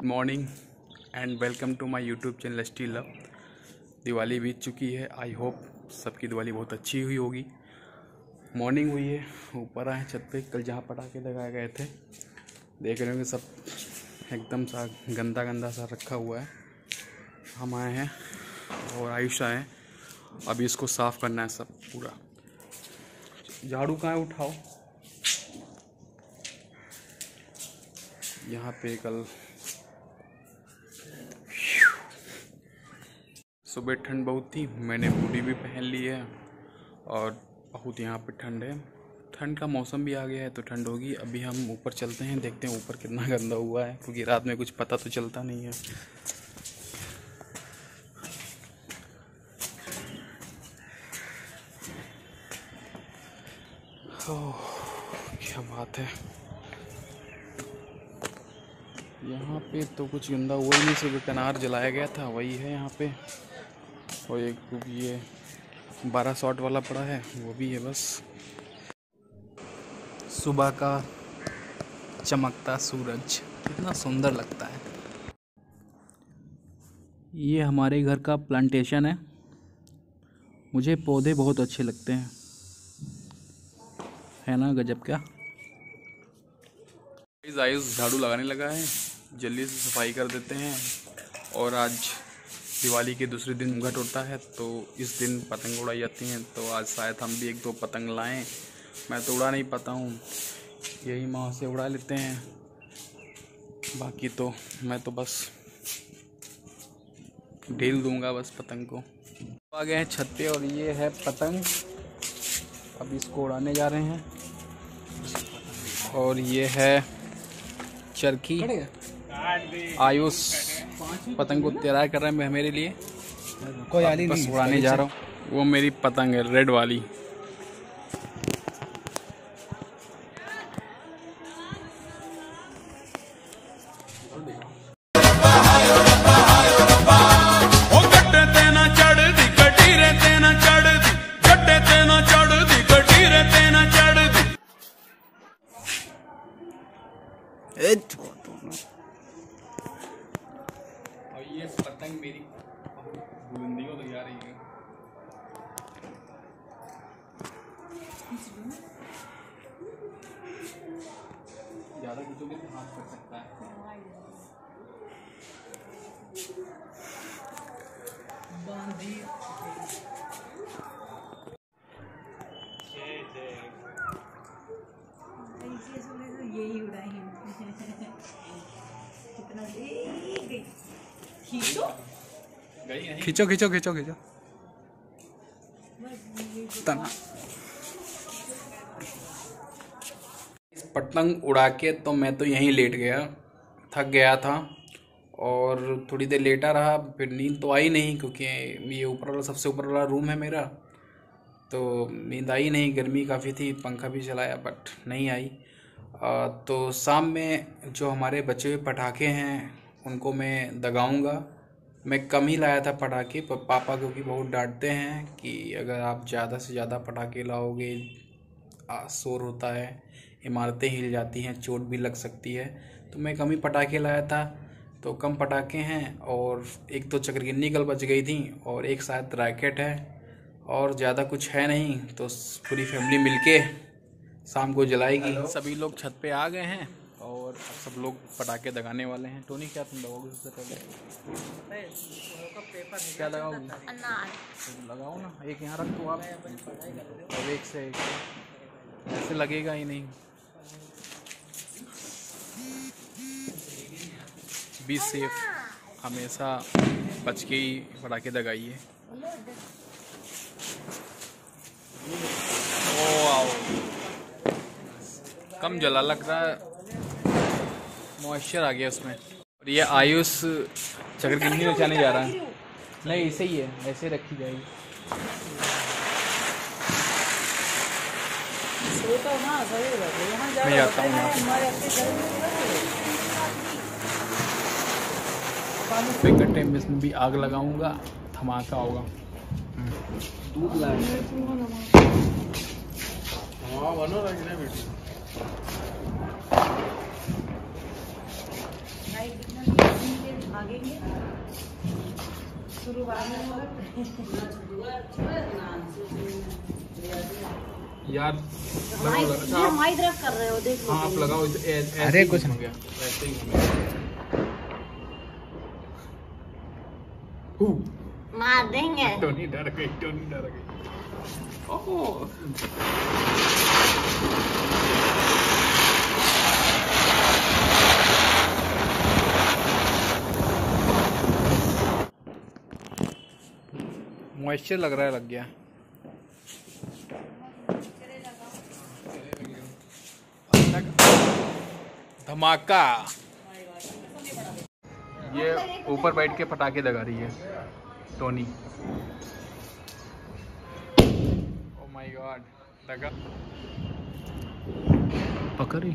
Good morning and welcome to my YouTube channel स्टी लव दिवाली बीत चुकी है। आई होप सबकी दिवाली बहुत अच्छी हुई होगी। मॉर्निंग हुई है। ऊपर आए छत पे। कल जहाँ पटाखे लगाए गए थे, देख रहे होंगे सब। एकदम सा गंदा गंदा सा रखा हुआ है। हम आए हैं और आयुष आए हैं। अभी इसको साफ़ करना है सब पूरा। झाड़ू कहाँ उठाओ। यहाँ पे कल सुबह ठंड बहुत थी मैंने हुडी भी पहन ली है और बहुत यहाँ पे ठंड है। ठंड का मौसम भी आ गया है तो ठंड होगी। अभी हम ऊपर चलते हैं देखते हैं ऊपर कितना गंदा हुआ है क्योंकि रात में कुछ पता तो चलता नहीं है। ओह, क्या बात है। यहाँ पे तो कुछ गंदा हुआ ही नहीं सिर्फ़ कनार जलाया गया था वही है यहाँ पे। और एक ये बारह शॉट वाला पड़ा है, वो भी है बस। सुबह का चमकता सूरज, कितना सुंदर लगता है। ये हमारे घर का प्लांटेशन है। मुझे पौधे बहुत अच्छे लगते हैं। है ना गजब क्या? आयुष झाड़ू लगाने लगा है, जल्दी से सफ़ाई कर देते हैं। और आज दिवाली के दूसरे दिन घट उठता है तो इस दिन पतंग उड़ाई जाती हैं। तो आज शायद हम भी एक दो पतंग लाएँ। मैं तो उड़ा नहीं पाता हूँ। यही माँ से उड़ा लेते हैं। बाकी तो मैं तो बस ढील दूँगा बस पतंग को। आ गए हैं छत पे और ये है पतंग। अब इसको उड़ाने जा रहे हैं। और ये है चरखी। आयुष। पतंग को तैयार कर रहा है मेरे लिए। कोई आली बस नहीं उड़ाने जा रहा हूँ। वो मेरी पतंग है रेड वाली। ਉਹ ये पतंग मेरी बुलंदी को लगा रही है। ज़्यादा खींचोगे तो हाथ कट सकता है। यही उड़ाई कितना खींचो। गई नहीं खींचो खींचो खींचो खींचो। तना। इस पतंग उड़ा के तो मैं तो यहीं लेट गया। थक गया था और थोड़ी देर लेटा रहा फिर नींद तो आई नहीं क्योंकि ये ऊपर वाला सबसे ऊपर वाला रूम है मेरा। तो नींद आई नहीं गर्मी काफ़ी थी पंखा भी चलाया बट नहीं आई। आ, तो शाम में जो हमारे बचे हुए पटाखे हैं उनको मैं दगाऊँगा। मैं कम ही लाया था पटाखे। पर पापा क्योंकि बहुत डांटते हैं कि अगर आप ज़्यादा से ज़्यादा पटाखे लाओगे शोर होता है इमारतें हिल जाती हैं चोट भी लग सकती है। तो मैं कम ही पटाखे लाया था। तो कम पटाखे हैं और एक तो चक्रगिन्नी कल बच गई थी और एक शायद रैकेट है और ज़्यादा कुछ है नहीं। तो पूरी फैमिली मिलके शाम को जलाएगी। सभी लोग छत पे आ गए हैं। और अब सब लोग पटाखे दगाने वाले हैं। टोनी क्या तुम लगाओगे सबसे पहले? क्या लगाओगे तो लगाओ ना एक यहाँ रख दो आप। और एक से एक। ऐसे लगेगा ही नहीं। बी सेफ़ हमेशा बच के ही पटाखे दगाइए। ओ आओ। कम जला लग रहा है। मॉइस्चर आ गया उसमें। और ये आयुष चक्रगिन्नी नचाने जा रहा है। नहीं ऐसे ही है ऐसे रखी जाएगी। तो हाँ है मैं जाता हूँ घर में इसमें भी आग लगाऊँगा धमाका होगा। दूध लाए हाँ बनो रही बेटी भाई कितना भागेंगे शुरुआत में होगा। यार लगाओ, ये हमारी तरफ़ कर रहे हो देख हाँ आप लगाओ ऐसे अरे कुछ हो नहीं। गया। ऐसे ही हो गया मार देंगे। टोनी डर गई टोनी डर गई। ओह। मॉइस्चर लग रहा है लग गया। धमाका। ये ऊपर बैठ के पटाखे लगा रही है टोनी ओ माय गॉड लगा। पकड़ी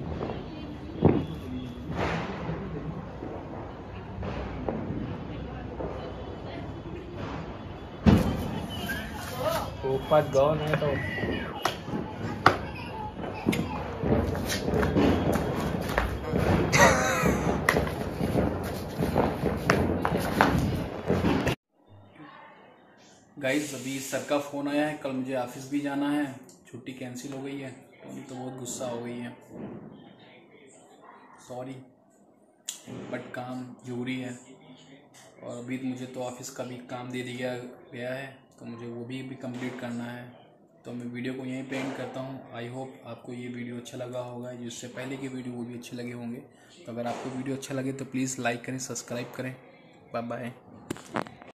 ऊपर गौन है तो। गाइस अभी सर का फ़ोन आया है, कल मुझे ऑफ़िस भी जाना है। छुट्टी कैंसिल हो गई है टोनी तो बहुत गुस्सा हो गई है। सॉरी बट काम ज़रूरी है। और अभी मुझे तो ऑफ़िस का भी काम दे दिया गया है। तो मुझे वो भी अभी कंप्लीट करना है। तो मैं वीडियो को यहीं पे एंड करता हूँ। आई होप आपको ये वीडियो अच्छा लगा होगा। जिससे पहले की वीडियो वो भी अच्छे लगे होंगे। तो अगर आपको वीडियो अच्छा लगे तो प्लीज़ लाइक करें सब्सक्राइब करें। Bye bye